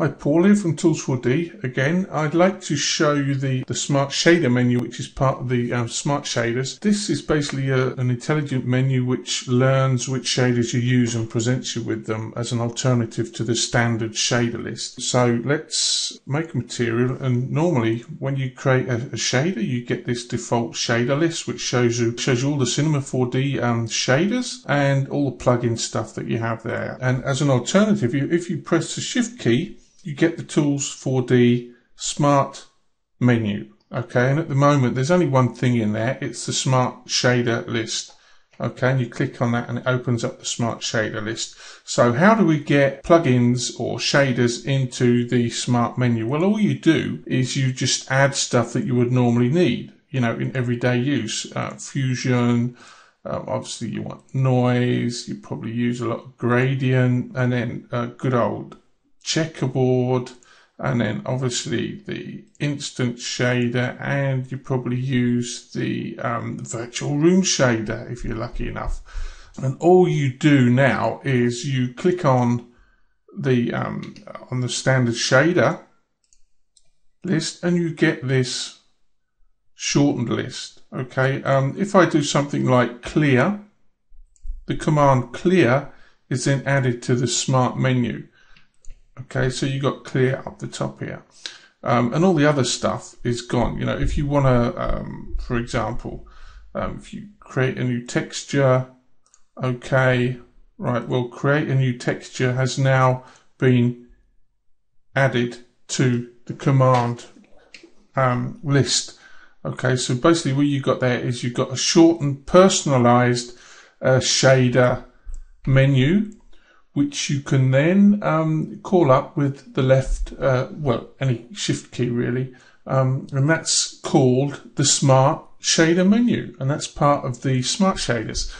Hi, Paul here from Tools4D. Again, I'd like to show you the, the Smart Shader menu, which is part of the um, Smart Shaders. This is basically a, an intelligent menu which learns which shaders you use and presents you with them as an alternative to the standard shader list. So let's make a material and normally when you create a, a shader, you get this default shader list which shows you shows you all the Cinema 4D um, shaders and all the plugin stuff that you have there. And as an alternative, you, if you press the Shift key, you get the Tools 4D Smart menu. Okay, and at the moment there's only one thing in there. It's the Smart Shader list. Okay, and you click on that and it opens up the Smart Shader list. So how do we get plugins or shaders into the Smart menu? Well, all you do is you just add stuff that you would normally need, you know, in everyday use. Uh, Fusion, um, obviously you want noise, you probably use a lot of gradient, and then uh, good old checkerboard and then obviously the instant shader and you probably use the um, virtual room shader if you're lucky enough. And all you do now is you click on the um, on the standard shader list and you get this shortened list okay? Um, if I do something like clear the command clear is then added to the smart menu Okay, so you got clear up the top here. Um, and all the other stuff is gone. You know, if you want to, um, for example, um, if you create a new texture, okay, right, well, create a new texture has now been added to the command um, list. Okay, so basically what you got there is you've got a shortened, personalized uh, shader menu which you can then um, call up with the left, uh, well, any shift key really, um, and that's called the Smart Shader menu, and that's part of the Smart Shaders.